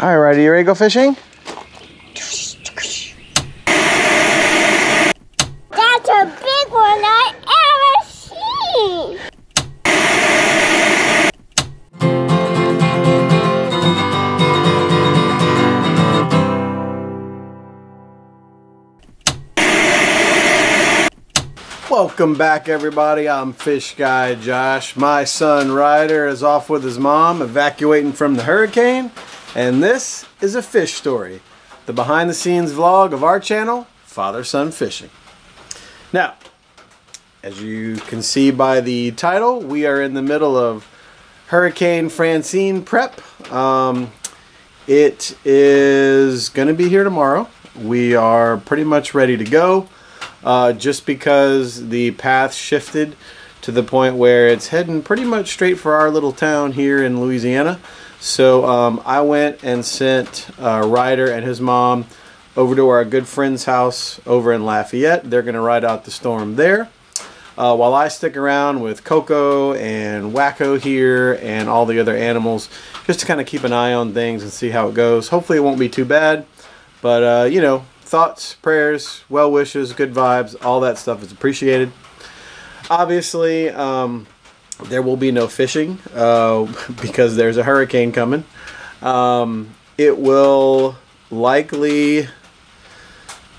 All right, you ready to go fishing? That's a big one I ever seen. Welcome back, everybody. I'm Fish Guy Josh. My son Ryder is off with his mom, evacuating from the hurricane, and this is a fish story, the behind-the-scenes vlog of our channel, Father Son Fishing. Now, as you can see by the title, we are in the middle of Hurricane Francine prep. Um, it is going to be here tomorrow. We are pretty much ready to go uh, just because the path shifted to the point where it's heading pretty much straight for our little town here in Louisiana. So um, I went and sent uh, Ryder and his mom over to our good friend's house over in Lafayette. They're going to ride out the storm there. Uh, while I stick around with Coco and Wacko here and all the other animals, just to kind of keep an eye on things and see how it goes. Hopefully it won't be too bad, but uh, you know, thoughts, prayers, well wishes, good vibes, all that stuff is appreciated. Obviously, um, there will be no fishing uh, because there's a hurricane coming. Um, it will likely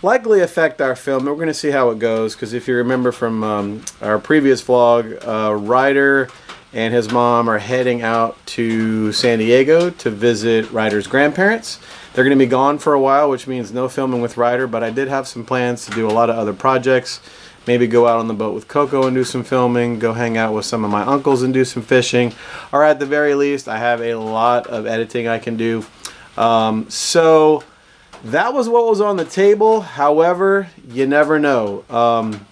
likely affect our film. We're going to see how it goes because if you remember from um, our previous vlog, uh, Ryder and his mom are heading out to San Diego to visit Ryder's grandparents. They're going to be gone for a while, which means no filming with Ryder, but I did have some plans to do a lot of other projects. Maybe go out on the boat with Coco and do some filming, go hang out with some of my uncles and do some fishing, or at the very least, I have a lot of editing I can do. Um, so that was what was on the table. However, you never know. Um,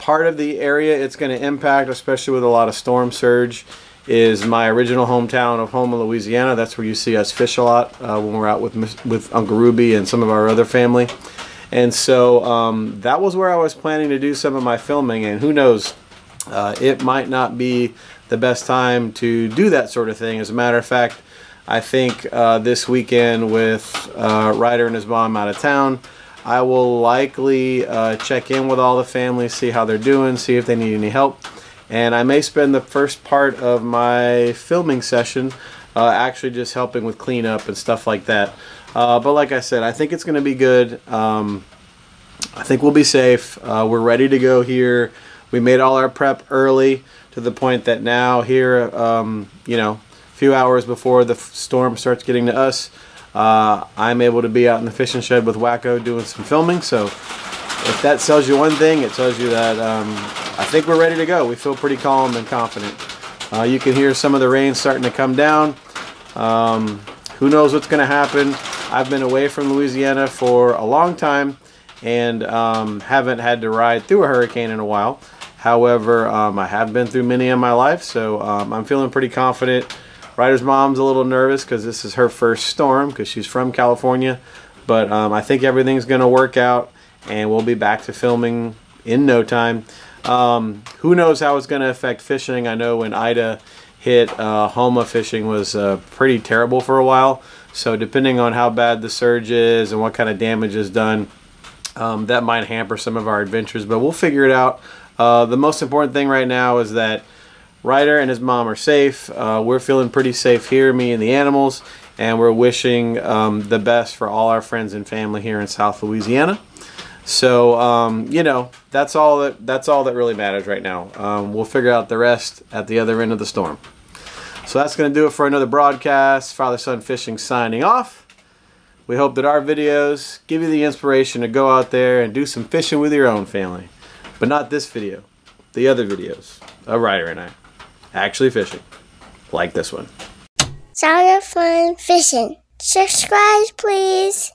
part of the area it's going to impact, especially with a lot of storm surge, is my original hometown of Houma, Louisiana. That's where you see us fish a lot uh, when we're out with with Uncle Ruby and some of our other family. And so um, that was where I was planning to do some of my filming. And who knows, uh, it might not be the best time to do that sort of thing. As a matter of fact, I think uh, this weekend with uh, Ryder and his mom out of town, I will likely uh, check in with all the family, see how they're doing, see if they need any help and I may spend the first part of my filming session uh, actually just helping with cleanup and stuff like that. Uh, but like I said, I think it's going to be good. Um, I think we'll be safe. Uh, we're ready to go here. We made all our prep early to the point that now here, um, you know, a few hours before the storm starts getting to us, uh, I'm able to be out in the fishing shed with Wacko doing some filming. So if that tells you one thing, it tells you that um, I think we're ready to go. We feel pretty calm and confident. Uh, you can hear some of the rain starting to come down. Um, who knows what's going to happen. I've been away from Louisiana for a long time and um, haven't had to ride through a hurricane in a while. However, um, I have been through many in my life, so um, I'm feeling pretty confident. Ryder's mom's a little nervous because this is her first storm because she's from California. But um, I think everything's going to work out and we'll be back to filming in no time. Um, who knows how it's going to affect fishing? I know when Ida hit, uh, Houma fishing was uh, pretty terrible for a while. So depending on how bad the surge is and what kind of damage is done, um, that might hamper some of our adventures, but we'll figure it out. Uh, the most important thing right now is that Ryder and his mom are safe. Uh, we're feeling pretty safe here, me and the animals, and we're wishing um, the best for all our friends and family here in South Louisiana. So um, you know that's all that that's all that really matters right now. Um, we'll figure out the rest at the other end of the storm. So that's going to do it for another broadcast. Father Son Fishing signing off. We hope that our videos give you the inspiration to go out there and do some fishing with your own family. But not this video. The other videos of Ryder and I actually fishing. Like this one. Sound of fun fishing. Subscribe, please.